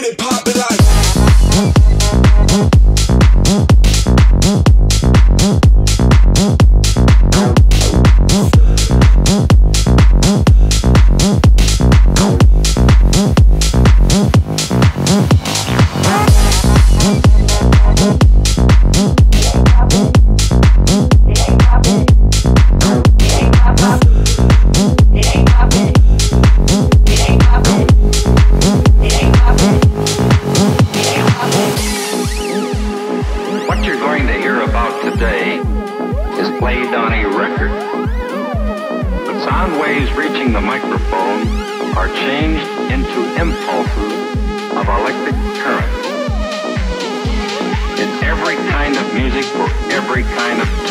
get it poppin' played on a record. The sound waves reaching the microphone are changed into impulses of electric current. In every kind of music for every kind of